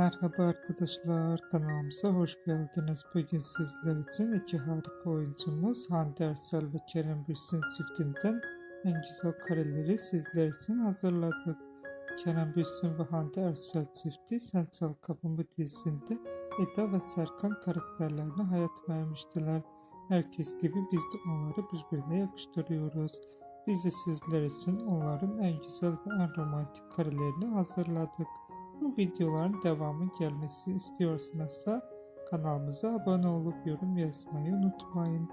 Merhaba arkadaşlar, kanalımıza hoş geldiniz. Bugün sizler için iki harika oyuncumuz Hande Erçel ve Kerem Bürsin çiftinden en güzel kareleri sizler için hazırladık. Kerem Bürsin ve Hande Erçel çifti Sen Çal Kapımı dizisinde Eda ve Serkan karakterlerine hayat vermiştiler. Herkes gibi biz de onları birbirine yakıştırıyoruz. Biz de sizler için onların en güzel ve en romantik karelerini hazırladık. Bu videoların devamı gelmesi istiyorsanızsa kanalımıza abone olup yorum yazmayı unutmayın.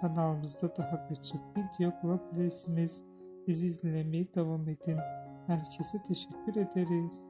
Kanalımızda daha birçok video bulabilirsiniz. Bizi izlemeye devam edin. Herkese teşekkür ederiz.